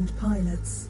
and pilots.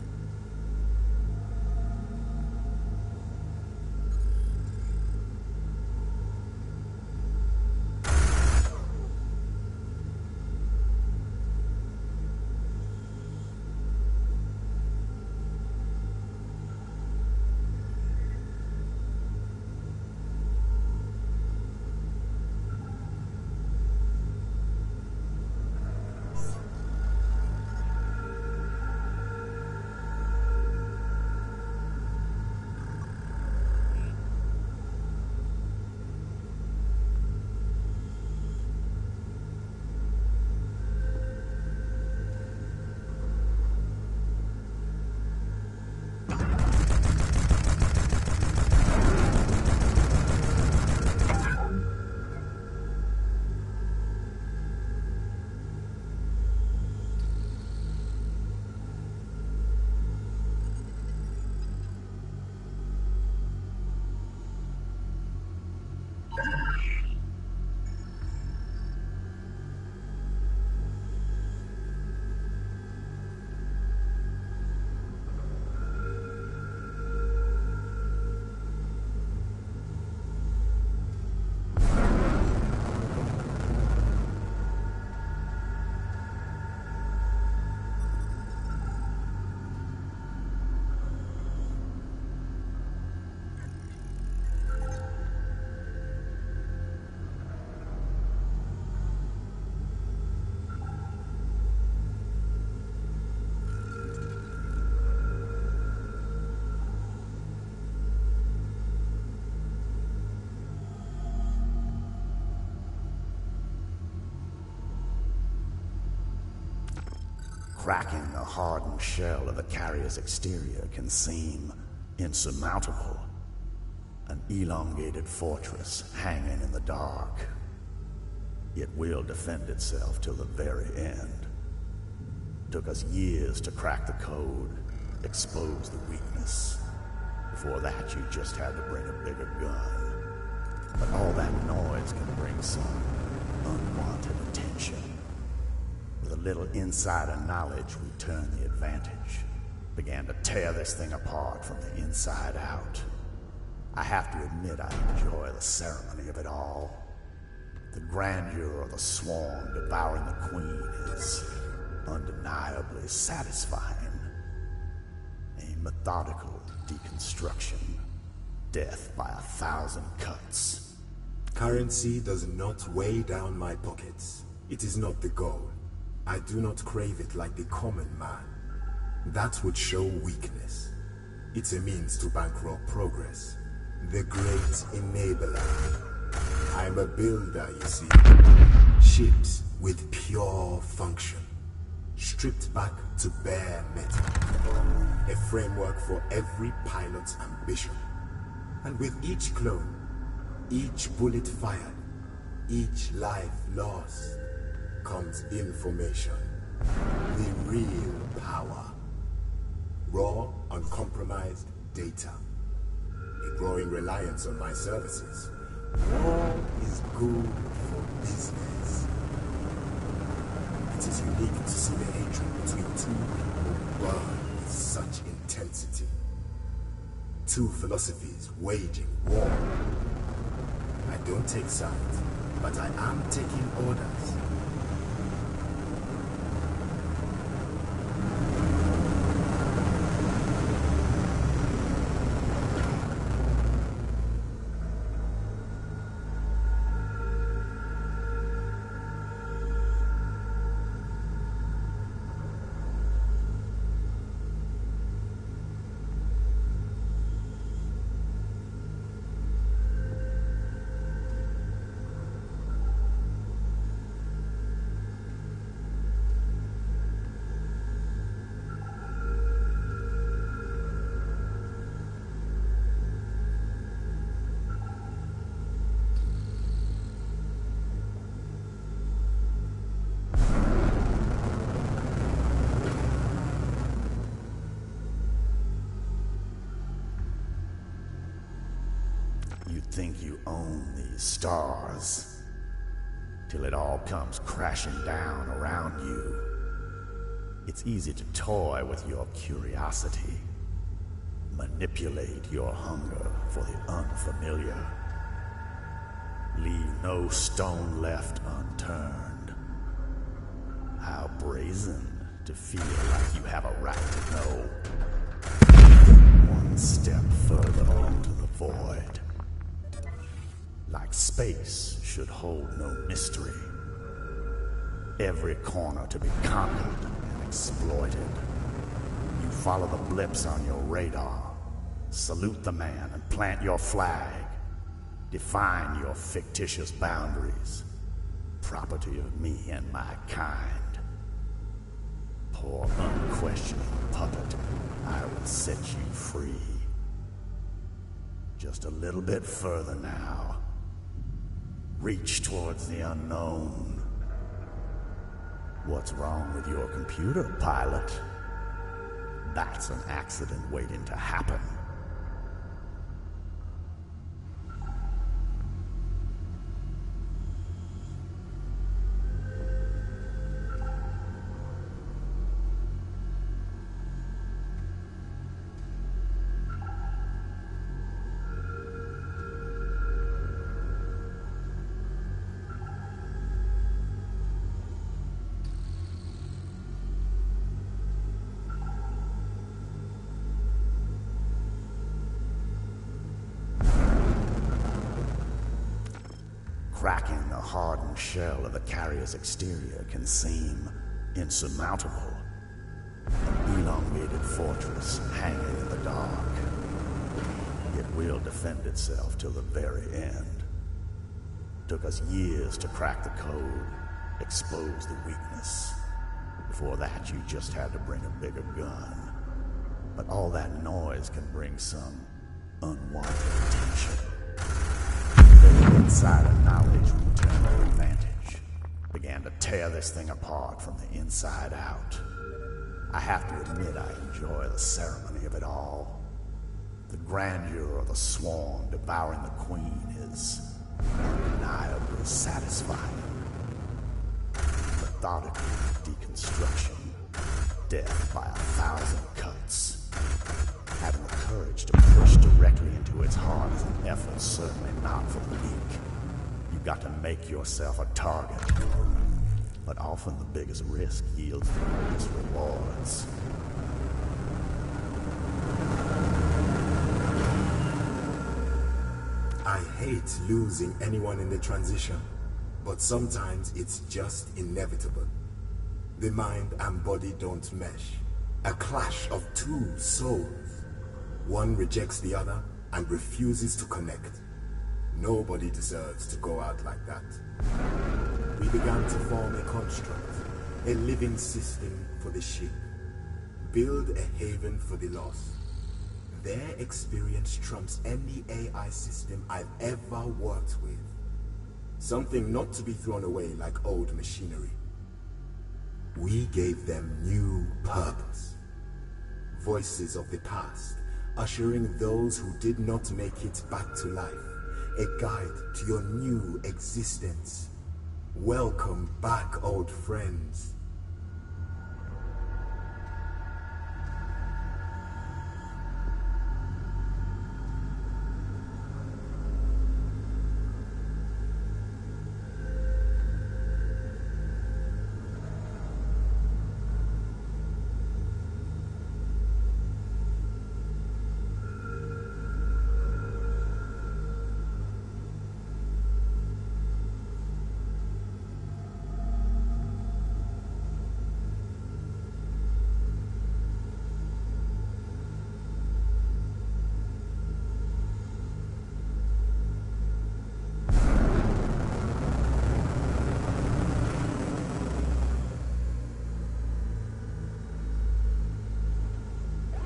Cracking the hardened shell of a carrier's exterior can seem insurmountable. An elongated fortress hanging in the dark. It will defend itself till the very end. Took us years to crack the code, expose the weakness. Before that, you just had to bring a bigger gun. But all that noise can bring some unwanted attention. Little insider knowledge, we turned the advantage. Began to tear this thing apart from the inside out. I have to admit I enjoy the ceremony of it all. The grandeur of the swarm devouring the queen is undeniably satisfying. A methodical deconstruction. Death by a thousand cuts. Currency does not weigh down my pockets. It is not the goal. I do not crave it like the common man. That would show weakness. It's a means to bankroll progress. The great enabler. I'm a builder, you see. Ships with pure function. Stripped back to bare metal. A framework for every pilot's ambition. And with each clone, each bullet fired, each life lost, comes information. The real power. Raw, uncompromised data. A growing reliance on my services. War is good for business. It is unique to see the hatred between two people burn with such intensity. Two philosophies waging war. I don't take sides, but I am taking orders. Think you own these stars. Till it all comes crashing down around you. It's easy to toy with your curiosity, manipulate your hunger for the unfamiliar. Leave no stone left unturned. How brazen to feel like you have a right to know. Space should hold no mystery. Every corner to be conquered and exploited. You follow the blips on your radar. Salute the man and plant your flag. Define your fictitious boundaries. Property of me and my kind. Poor unquestioning puppet, I will set you free. Just a little bit further now. Reach towards the unknown. What's wrong with your computer, pilot? That's an accident waiting to happen. Hardened shell of the carrier's exterior can seem insurmountable. An elongated fortress hanging in the dark. It will defend itself till the very end. Took us years to crack the code, expose the weakness. Before that, you just had to bring a bigger gun. But all that noise can bring some unwanted attention. Insider knowledge will turn advantage. Began to tear this thing apart from the inside out. I have to admit I enjoy the ceremony of it all. The grandeur of the swarm devouring the queen is undeniably satisfying. Methodical deconstruction, death by a thousand cuts. Having the courage to push directly into its heart is an effort certainly not for the weak. You've got to make yourself a target. But often the biggest risk yields the greatest rewards. I hate losing anyone in the transition, but sometimes it's just inevitable. The mind and body don't mesh. A clash of two souls. One rejects the other and refuses to connect. Nobody deserves to go out like that. We began to form a construct, a living system for the ship. Build a haven for the lost. Their experience trumps any AI system I've ever worked with. Something not to be thrown away like old machinery. We gave them new purpose. Voices of the past, ushering those who did not make it back to life. A guide to your new existence. Welcome back, old friends.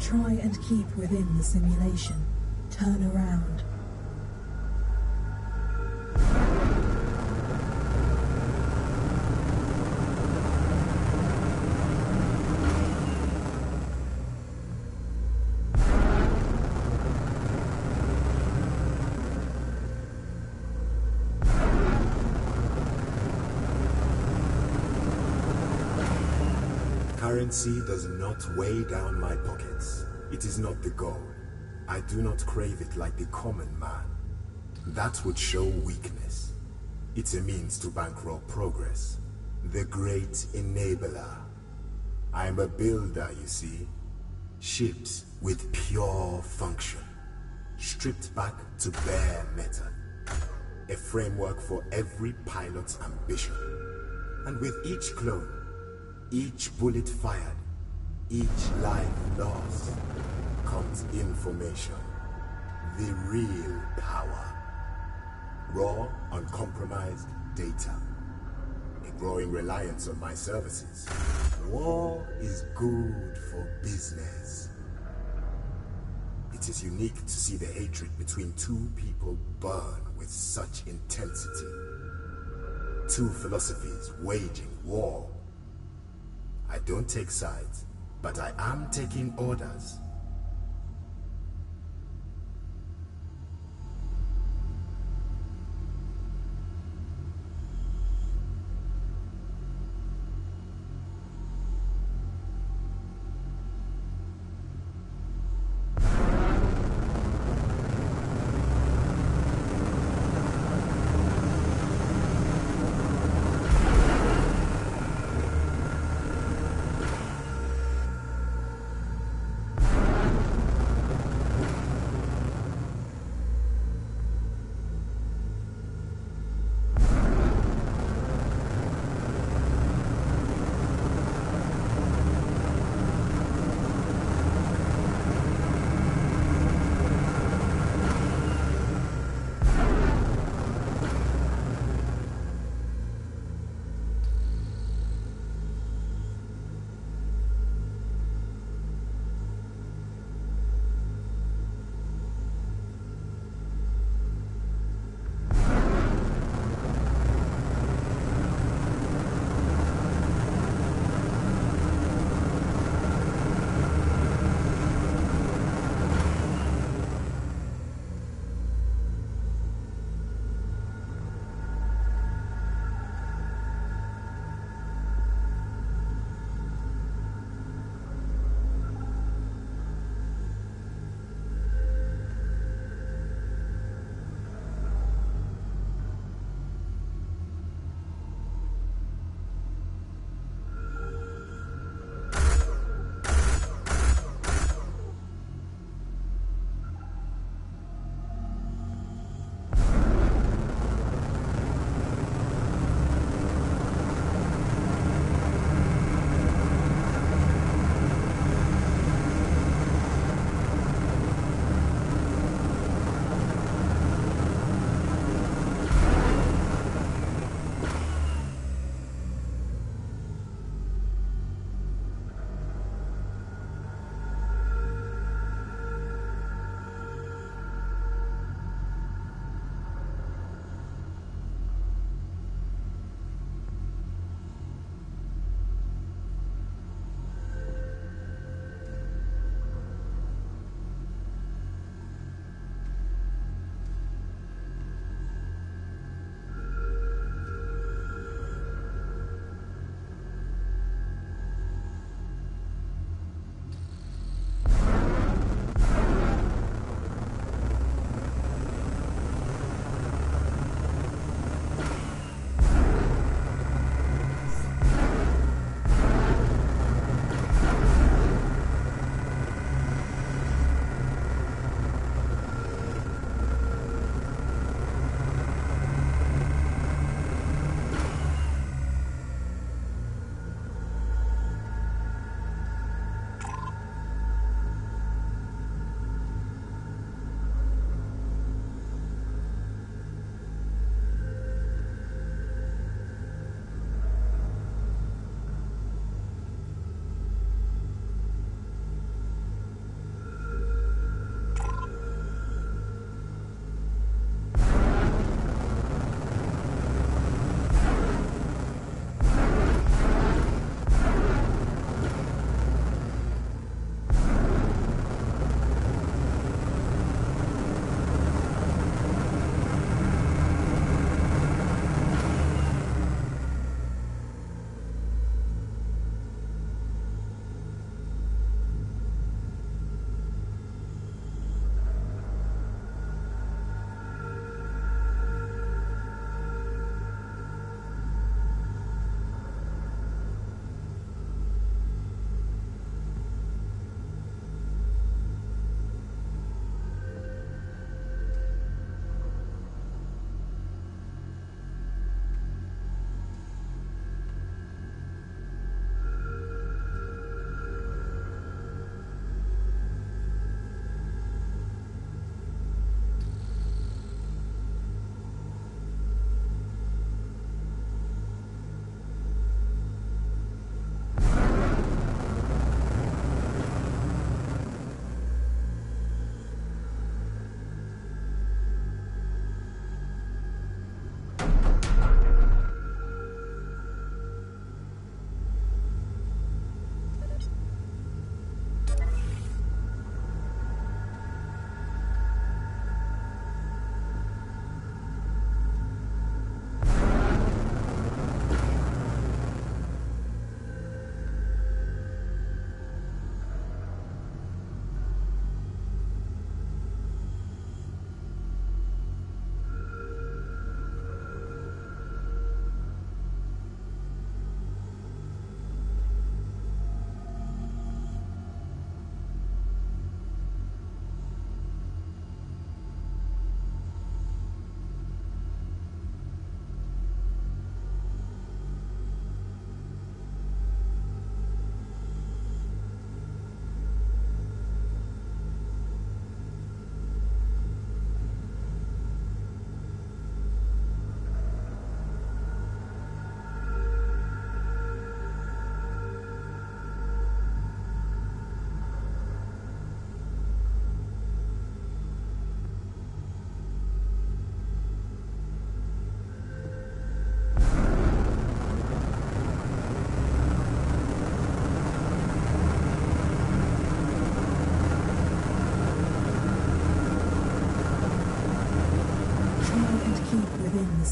Try and keep within the simulation. Turn around. Currency does not weigh down my pockets. It is not the goal. I do not crave it like the common man. That would show weakness. It's a means to bankroll progress. The great enabler. I am a builder, you see. Ships with pure function. Stripped back to bare metal. A framework for every pilot's ambition. And with each clone, each bullet fired, each life lost, comes information. The real power. Raw, uncompromised data. A growing reliance on my services. War is good for business. It is unique to see the hatred between two people burn with such intensity. Two philosophies waging war. I don't take sides, but I am taking orders.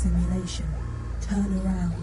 Simulation. Turn around.